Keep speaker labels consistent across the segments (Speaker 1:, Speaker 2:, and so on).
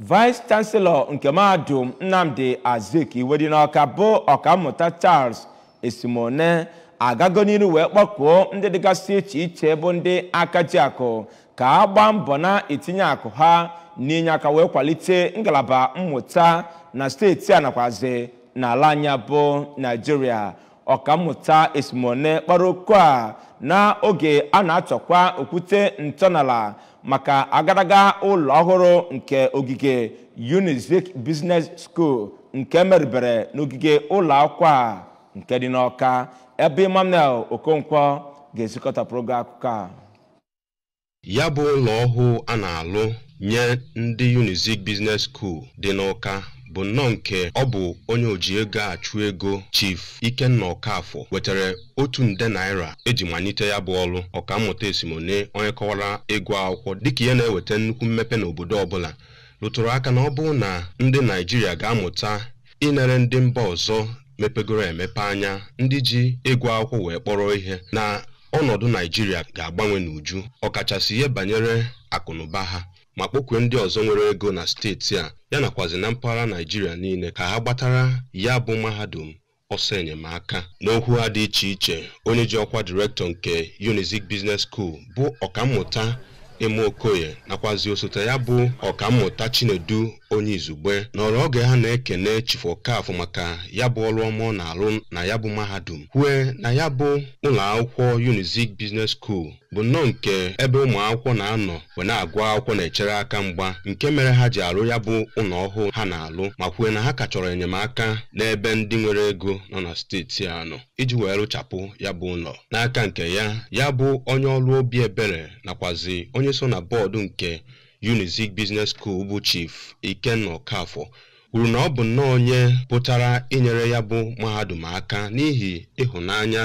Speaker 1: vice chancellor nke mahadum nnamdi azikiwe dị n'ọka bụ ọkammụta charles esimone agago n'iru wee kpọkuo ndị dịgasị iche iche bụ ndị aka ji akụ ka a gbaa mbọ na-etinye akụ ha n'inye aka wee kwalite ngalaba mmụta na steeti a nakwazi n'ala anya bụ naijiria ọkammụta esimone kpara oku a n'oge a na-achọkwa okwute ntọala maka agadaga ụlọ ọhụrụ nke ogige unizik business school nke meribere n'ogige ụlọ akwụkwọ a nke dị n'ọka ebe emmanuel okonkwo ga-ezikọtapụrụ akụkọ a.
Speaker 2: Ya bụ ụlọ ọhụụ a na-alụ nye ndị unizik business school dị n'ụka bụ nnọọ nke ọ bụ onye oji ego achụ ego chief ikenna ọkafọ wetara otu nde naira eji malite ya bụ ọrụ. Ọkammụta esimone onye kọwara ịgụ akwụkwọ dịka ihe na-eweta nnukwu mmepe n'obodo ọbụla. Rụtụrụ aka na ọ bụrụ na ndị naijiria ga-amụta inere ndị mba ọzọ mepegoro emepe anya ndị ji ịgụ akwụkwọ wee kpọrọ ihe na ọnọdụ naijiria ga-agbanwe n'uju. Ọkachasị ihe banyere akụnụba ha. Ma kpọkwue ndị ọzọ nwere ego na steeti a ya nakwazi na mpaghara naijiria niile ka ha gbatara ya bụ mahadum ọsọ enyemaka. N'okwu ha dị iche iche onye ji ọkwa direktọ nke unizik business school bụ ọkammụta eme okoye nakwazi osote ya bụ ọkammụta chinedu onye izugbe nọrọ oge ha na-ekene chief okafọ maka ya bụ ọrụ ọma na-arụ na ya bụ mahadum kwue na ya bụ ụlọ akwụkwọ unizik business school. Bụ nnọọ nke ebe ụmụ akwụkwọ na-anọ wee na-agụ akwụkwọ na-echere aka mgba nke mere ha ji arụ ya bụ ụlọ ọhụụ ha na-alụ ma kwue na ha ka chọrọ enyemaka n'ebe ndị nwere ego nọ na steeti a nọ iji wee rụchapụ ya bụ ụlọ. N'aka nke ya ya bụ onye ọrụ obi ebere nakwazi onye so na bọọdụ nke unizik business school bụ chief ikenna ọkafọ kwuru na ọ bụ nnọọ onye pụtara inyere ya bụ mahadum aka n'ihi ịhụnanya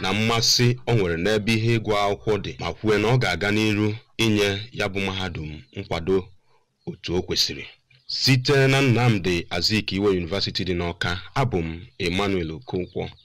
Speaker 2: na mmasị ọ nwere n'ebe ihe ịgụ akwụkwọ dị ma kwue na ọ ga-aga n'iru inye ya bụ mahadum nkwado otu o kwesịrị. Site na nnamdi azikiwe university dị n'ọka abụ m emmanuel okonkwo.